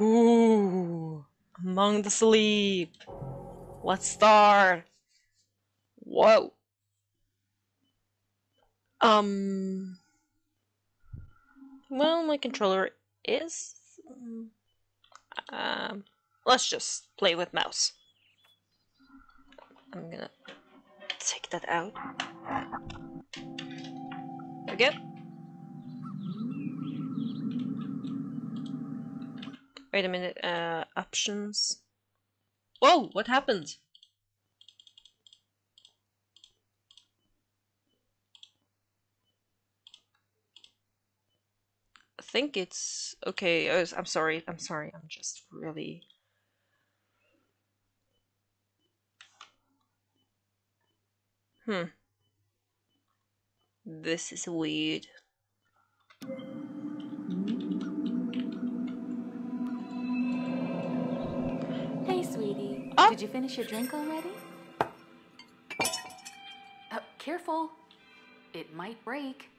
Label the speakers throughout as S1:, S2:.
S1: Ooh, among the sleep. Let's start. Whoa. Um. Well, my controller is. Um. Let's just play with mouse. I'm gonna take that out. There we go. Wait a minute, uh, options. Whoa, what happened? I think it's okay. Was- I'm sorry. I'm sorry. I'm just really. Hmm. This is weird.
S2: Did you finish your drink already? Uh, careful. It might break.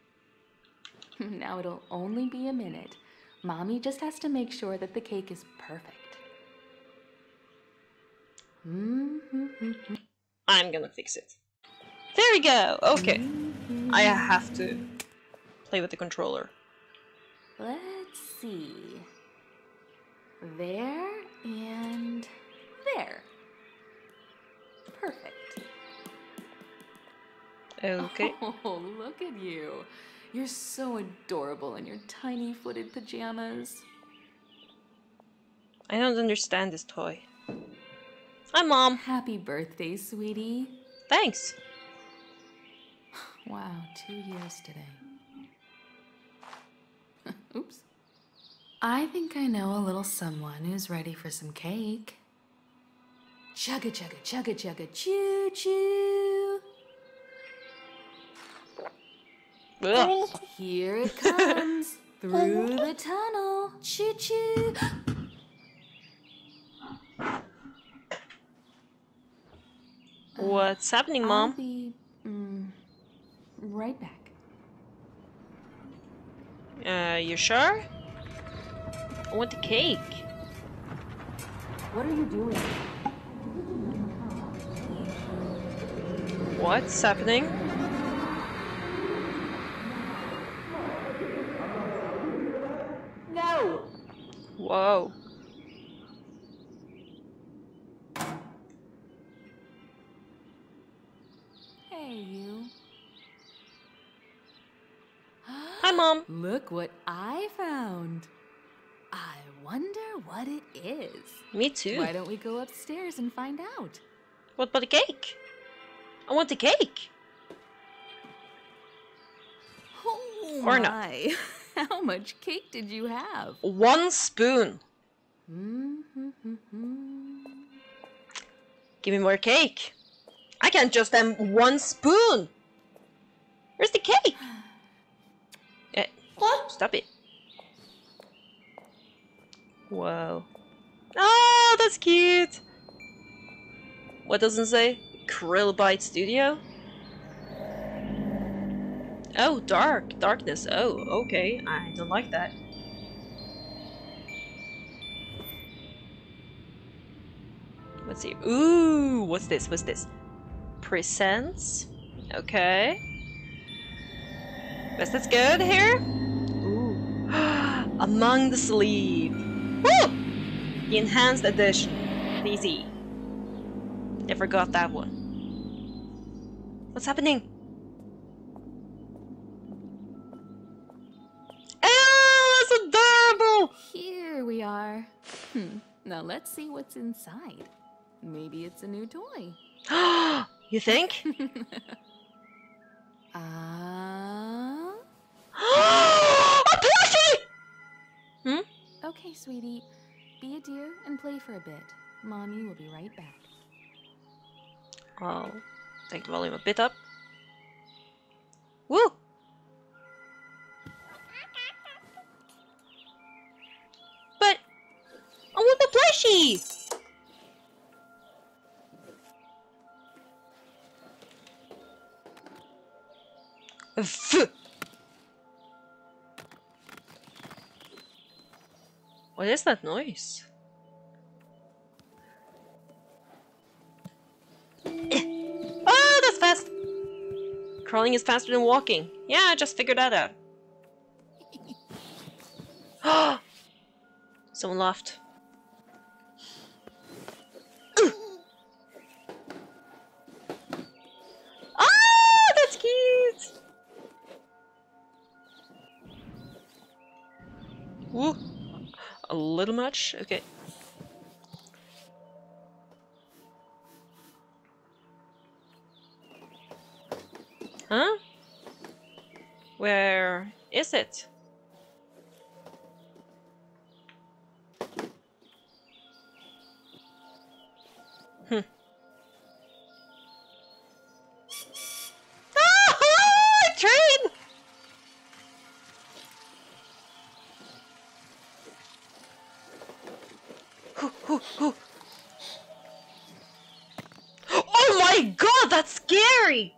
S2: now it'll only be a minute. Mommy just has to make sure that the cake is perfect. Mm-hmm.
S1: I'm gonna fix it. There we go. Okay. I have to play with the controller.
S2: Let's see. There and there. Perfect.
S1: Okay.
S2: Oh, look at you. You're so adorable in your tiny footed pajamas.
S1: I don't understand this toy. Hi, Mom.
S2: Happy birthday, sweetie.
S1: Thanks.
S2: Wow, two years today. Oops. I think I know a little someone who's ready for some cake. Chugga chugga chugga chugga choo choo.
S1: Ugh.
S2: Here it comes through the tunnel. Choo choo.
S1: What's happening, Mom?
S2: I'll be mm, right back.
S1: Uh, you sure? I want the cake.
S2: What are you doing?
S1: What's happening?
S2: No.
S1: Whoa.
S2: Hey, you.
S1: Hi, Mom.
S2: Look what I found. I wonder what it is.
S1: Me too.
S2: Why don't we go upstairs and find out?
S1: What about the cake? I want the cake.
S2: Oh
S1: Or not.
S2: How much cake did you have?
S1: One spoon.
S2: Mm-hmm.
S1: Give me more cake. I can't just have one spoon. Where's the cake? Eh, stop it. Whoa. That's cute. What does it say? Krillbite Studio? Oh, dark. Darkness. Oh, okay. I don't like that. Let's see. Ooh, what's this? What's this? Presents. Okay. Guess that's good here. Ooh. Among the Sleep. Woo! The enhanced edition. Easy. Never got that one. What's happening? Oh, that's adorable!
S2: Here we are. Hmm. Now let's see what's inside. Maybe it's a new toy.
S1: you think?
S2: Ah.
S1: a plushie! Hmm?
S2: okay, sweetie. Be a dear and play for a bit. Mommy will be right back.
S1: I'll take the volume a bit up. Woo! What is that noise? oh, that's fast! Crawling is faster than walking. Yeah, I just figured that out. Someone laughed. Ah, that's cute! A little much? Okay. Huh? Where is it? Hmm. Hoo, hoo, hoo. Oh my god, that's scary!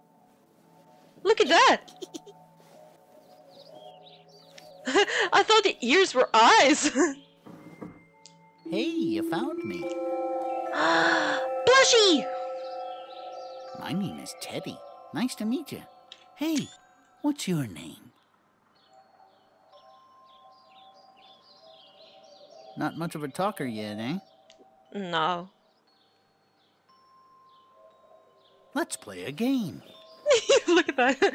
S1: Look at that! I thought the ears were eyes!
S3: Hey, you found me.
S1: Blushy!
S3: My name is Teddy. Nice to meet you. Hey, what's your name? Not much of a talker yet, eh?
S1: No.
S3: Let's play a game.
S1: Look at that.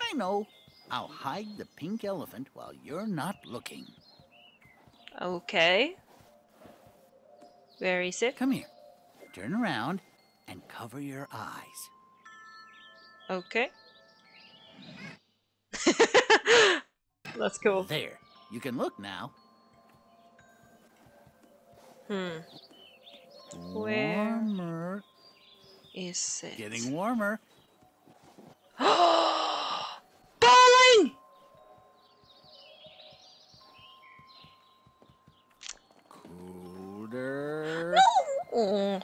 S3: I know. I'll hide the pink elephant while you're not looking.
S1: Okay. Where is it?
S3: Come here. Turn around and cover your eyes.
S1: Okay. That's cool.
S3: There. You can look now.
S1: Hmm. Where?
S3: Warmer.
S1: Is it?
S3: Getting warmer.
S1: Bowling!
S3: Colder.
S1: Oh.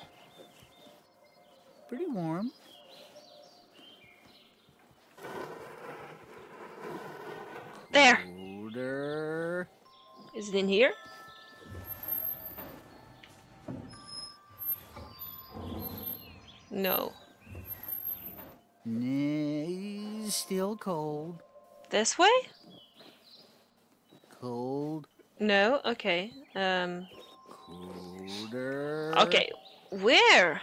S3: Still cold.
S1: This way?
S3: Cold.
S1: No. Okay. Um.
S3: Colder.
S1: Okay. Where?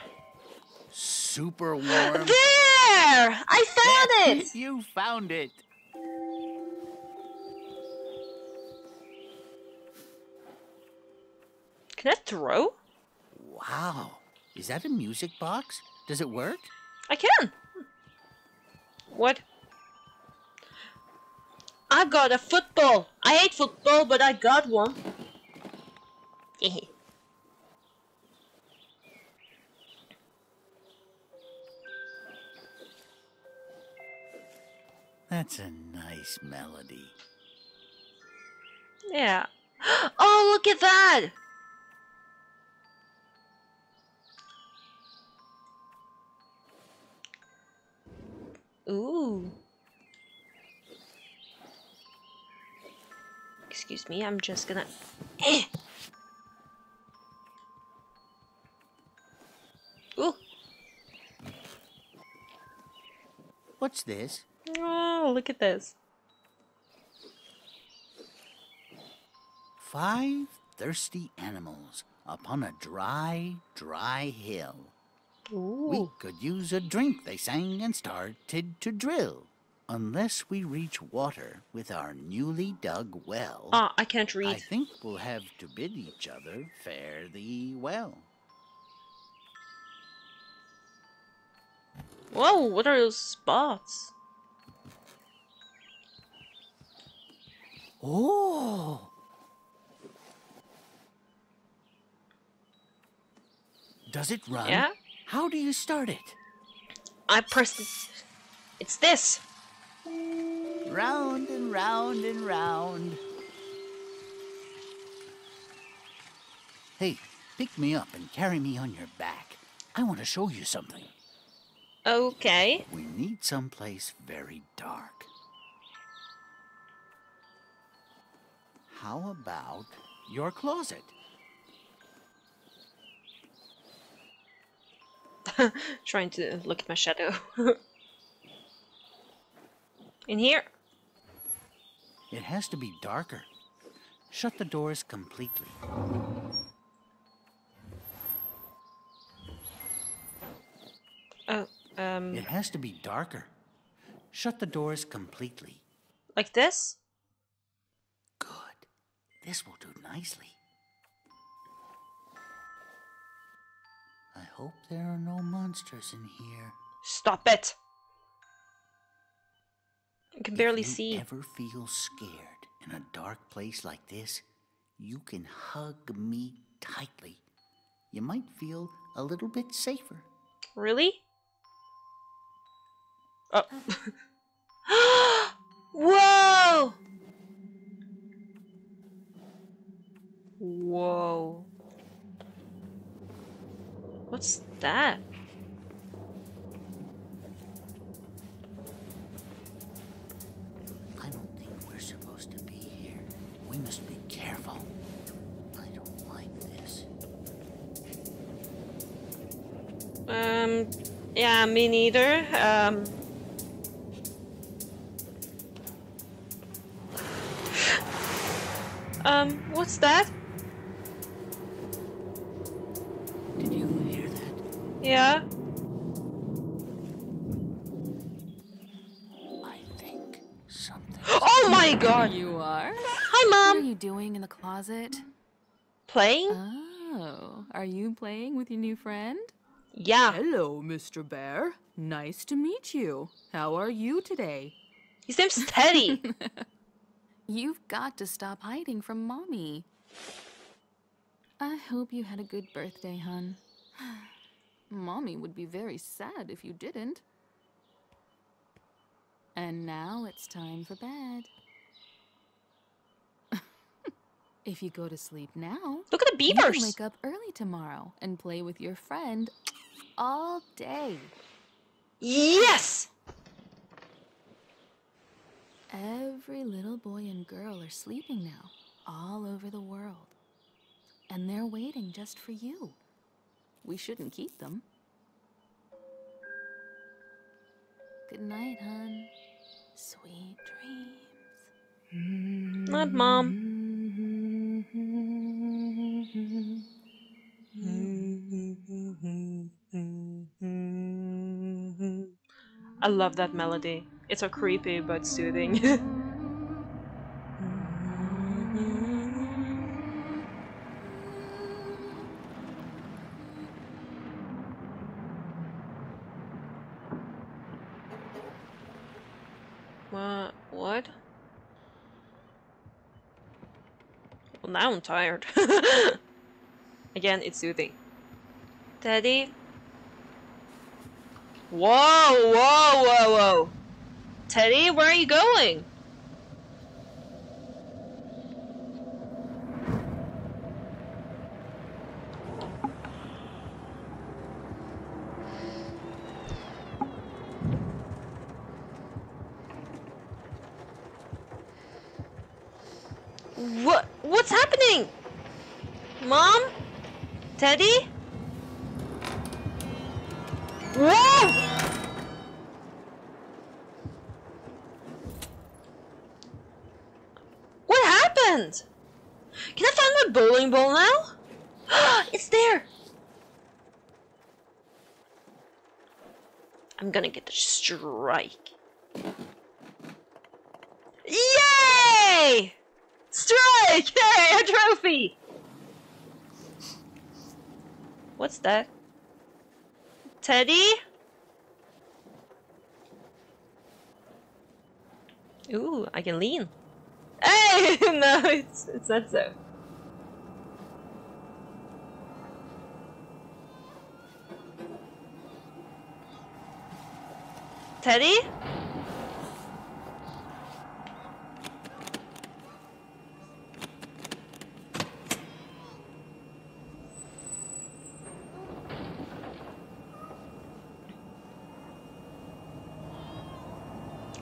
S3: Super warm.
S1: There! I found it.
S3: you found it.
S1: Can I throw?
S3: Wow. Is that a music box? Does it work?
S1: I can. What? I got a football. I hate football, but I got one.
S3: That's a nice melody.
S1: yeah. Oh, look at that! Ooh. Excuse me, I'm just gonna. Eh. Ooh.
S3: What's this?
S1: Oh, look at this.
S3: Five thirsty animals upon a dry, dry hill. We could use a drink, they sang and started to drill. Unless we reach water with our newly dug well,
S1: Ah, I can't read.
S3: I think we'll have to bid each other fare thee well.
S1: Whoa, what are those spots?
S3: Oh! Does it run?
S1: Yeah?
S3: How do you start it?
S1: I press it. It's this.
S3: Round and round and round. Hey, pick me up and carry me on your back. I want to show you something.
S1: Okay.
S3: We need someplace very dark. How about your closet?
S1: Trying to look at my shadow. In here?
S3: It has to be darker. Shut the doors completely.
S1: Oh, um,
S3: It has to be darker. Shut the doors completely.
S1: like this?
S3: Good. This will do nicely. I hope there are no monsters in here.
S1: Stop it! I can barely
S3: if you
S1: see.
S3: ever feel scared in a dark place like this, you can hug me tightly. You might feel a little bit safer.
S1: Really? Oh. Whoa! Whoa. What's that? Um, yeah, me neither. Um. Um, what's that?
S3: Did you hear that?
S1: Yeah?
S3: I think something.
S1: Oh my god!
S2: You are?
S1: Hi, Mom!
S2: What are you doing in the closet?
S1: Playing?
S2: Oh, are you playing with your new friend?
S1: Yeah.
S2: Hello, Mr. Bear. Nice to meet you. How are you today?
S1: His name's Teddy.
S2: You've got to stop hiding from Mommy. I hope you had a good birthday, hun. Mommy would be very sad if you didn't. And now it's time for bed. If you go to sleep now,
S1: Look at the beavers.
S2: you can wake up early tomorrow and play with your friend all day.
S1: Yes!
S2: Every little boy and girl are sleeping now, all over the world. And they're waiting just for you. We shouldn't keep them. Good night, hun. Sweet dreams.
S1: Not mom. Mm-hmm. I love that melody. It's so creepy but soothing. what? What? Well, now I'm tired. Again, it's soothing. Daddy? Whoa, whoa, whoa, whoa. Teddy, where are you going? What? What's happening? Mom? Teddy? Whoa! What happened? Can I find my bowling ball now? it's there! I'm gonna get the strike. Yay! Strike! Yay! A trophy! What's that? Teddy? Ooh, I can lean. Hey! no, it's, it's not so. Teddy?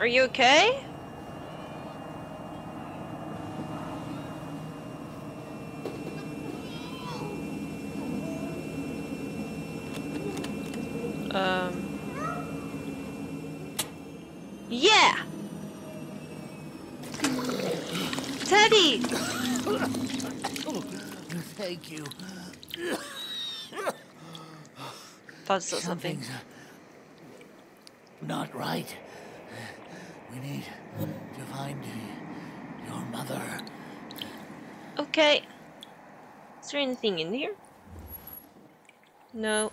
S1: Are you okay? Um... Yeah! Teddy!
S3: Oh, thank you.
S1: Thought something.
S3: Something's not right. We need to find your mother.
S1: Okay. Is there anything in here? No.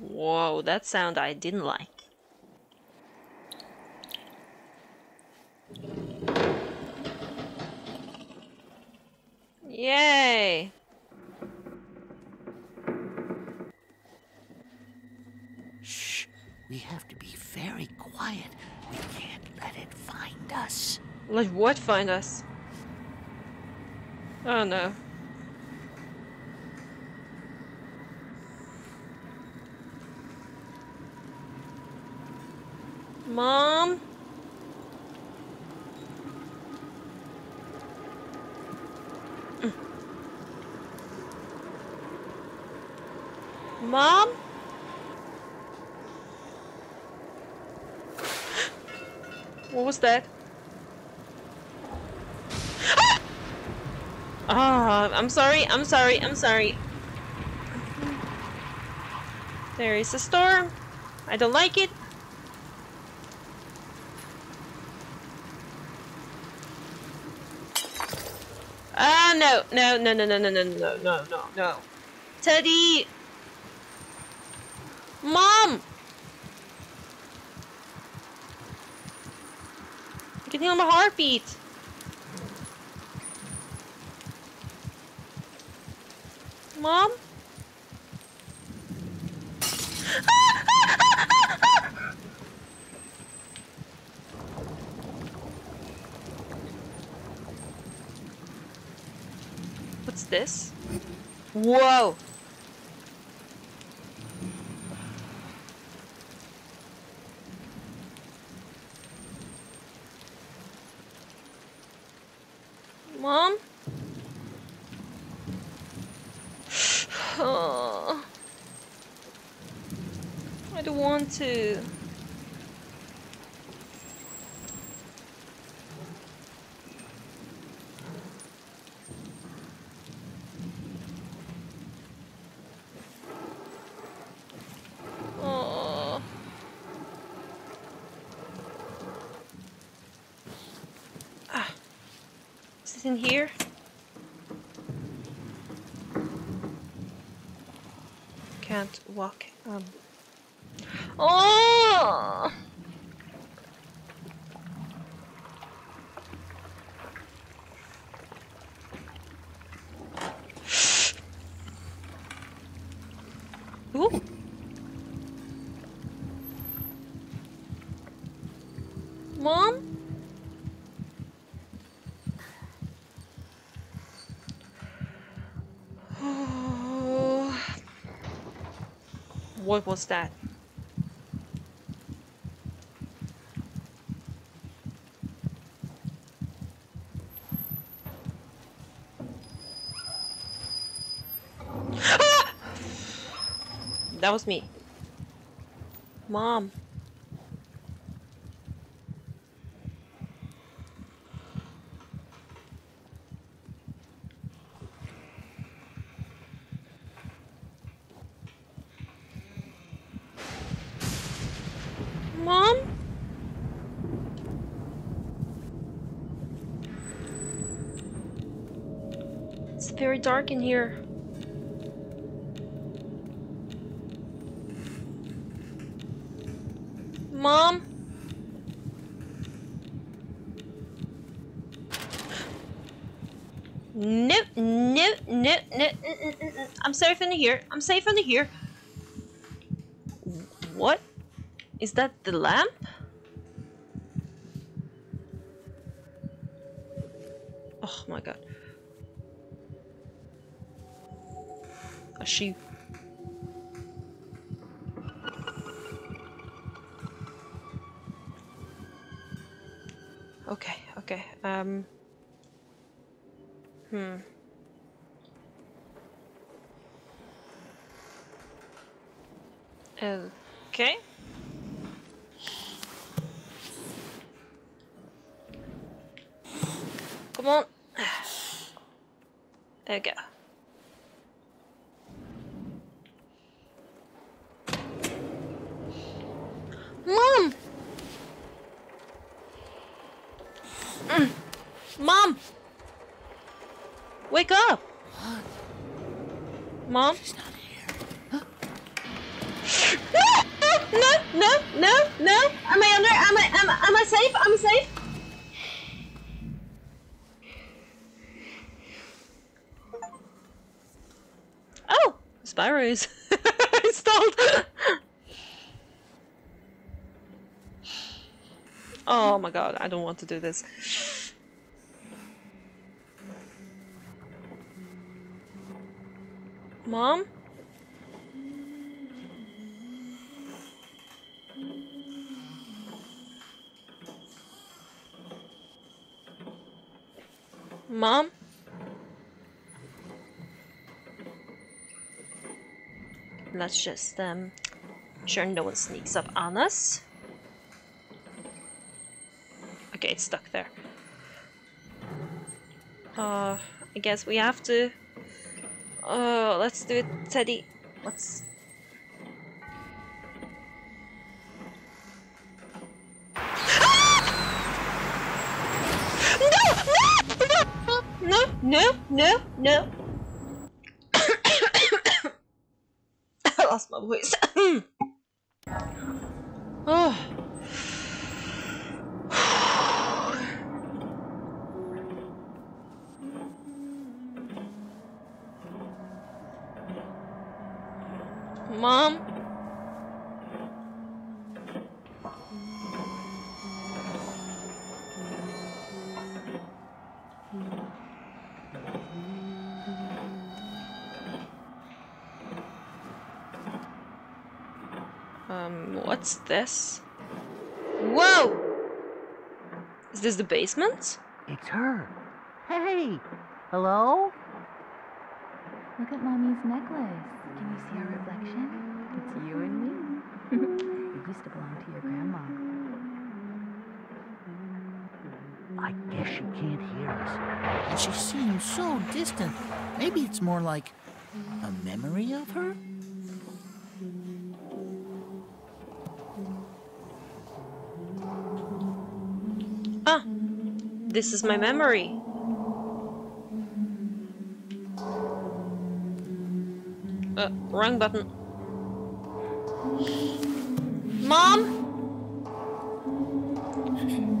S1: Whoa, that sound I didn't like. Yay!
S3: Shh. We have to be very quiet. We can't let it find us.
S1: Let what find us? Oh no. Mom? Mom? What was that? Ah, I'm sorry, I'm sorry, I'm sorry. There is a storm. I don't like it. Ah, no, no, no, no, no, no, no, no, no, no, no. Teddy! Mom! I can hear my heartbeat. Mom? What's this? Whoa! Mom? Oh. I don't want to. Oh. Ah. In here? Can't walk. Um. Oh! What was that? Ah! That was me. Mom. Mom? It's very dark in here. Mom? No, no, no, no, mm, mm, mm, mm. I'm safe in here. I'm safe in here. What? Is that the lamp? Oh my god. A sheep. Okay, okay. Um. Hmm. Okay. Come on. There we go. Mom! Mm. Mom! Wake up! Mom?
S3: She's not here.
S1: no, no, no, no! Am I under? Am I? Am, am I safe? Am I safe? Oh, Spyro's installed. oh my god, I don't want to do this. Mom? Mom? Let's just um sure no one sneaks up on us. Okay, it's stuck there. Uh I guess we have to Oh, let's do it, Teddy. Let's ah! no, no, no, no. I lost my voice. oh. Mom? Um, what's this? Whoa! Is this the basement?
S3: It's her. Hey! Hello?
S2: Look at mommy's necklace. Can you see our reflection? It's you and me. it used to belong to your grandma.
S3: I guess she can't hear us. And she seems so distant. Maybe it's more like a memory of her?
S1: Ah! This is my memory. Uh, wrong button. Mom?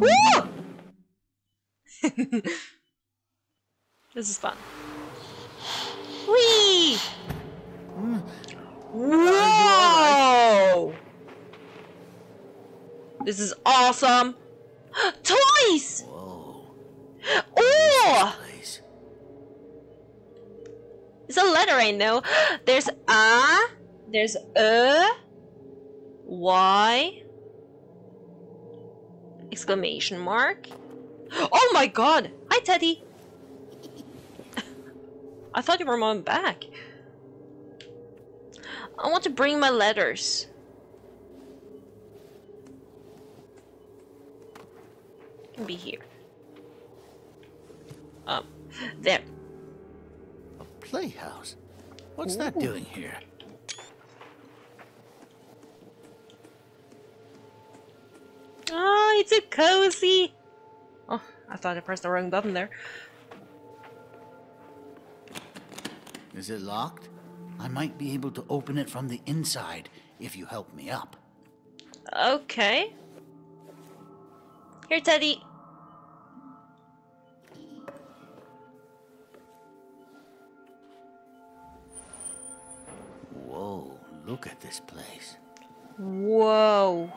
S1: Woo! this is fun. Whee! Whoa! This is awesome! Toys!
S3: Whoa.
S1: Oh!
S3: Place.
S1: It's a letter I know. There's a, there's a, y, exclamation mark. Oh my god! Hi, Teddy! I thought you were mom back. I want to bring my letters. Can be here. Um, there.
S3: A playhouse? What's that doing here?
S1: Oh, it's a cozy. I thought I pressed the wrong button there.
S3: Is it locked? I might be able to open it from the inside if you help me up.
S1: Okay. Here, Teddy.
S3: Whoa, look at this place.
S1: Whoa.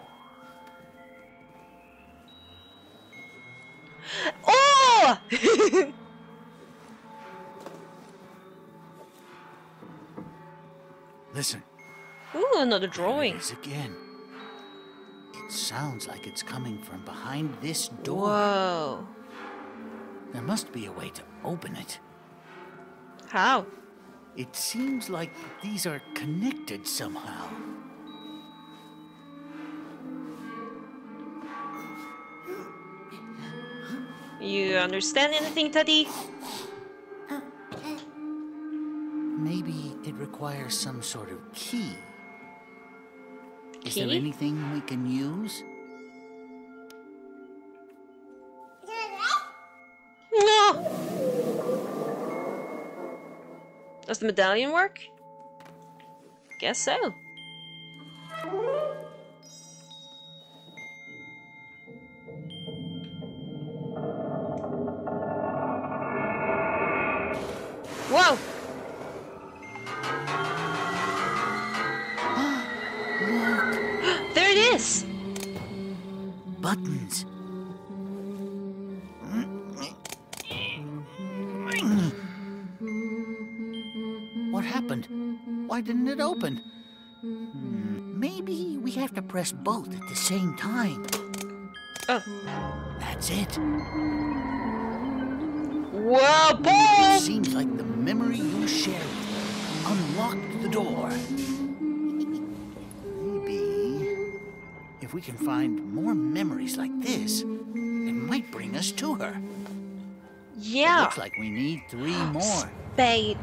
S3: Listen.
S1: Ooh, another drawing.
S3: it is again. It sounds like it's coming from behind this door.
S1: Whoa.
S3: There must be a way to open it.
S1: How?
S3: It seems like these are connected somehow.
S1: You understand anything, Teddy?
S3: Requires some sort of key. Is there anything we can use?
S1: No! Does the medallion work? Guess so. Whoa!
S3: Buttons. What happened? Why didn't it open? Maybe we have to press both at the same time.
S1: Oh.
S3: That's it.
S1: Well, Paul!
S3: Seems like the memory you shared unlocked the door. If we can find more memories like this, it might bring us to her.
S1: Yeah!
S3: It Looks like we need three more.
S1: Spade.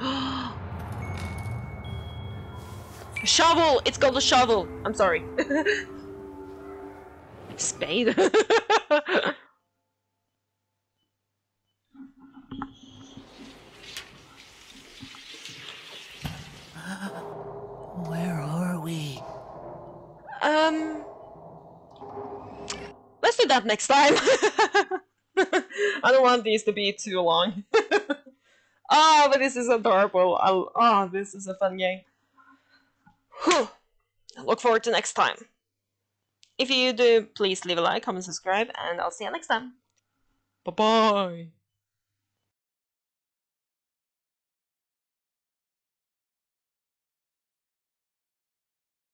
S1: shovel! It's called a shovel. I'm sorry. Spade.
S3: Where are we?
S1: um. Let's do that next time. I don't want these to be too long. oh, but this is adorable. I'll, oh, ah, this is a fun game. Whew. I look forward to next time. If you do, please leave a like, comment, subscribe, and I'll see you next time. Bye bye.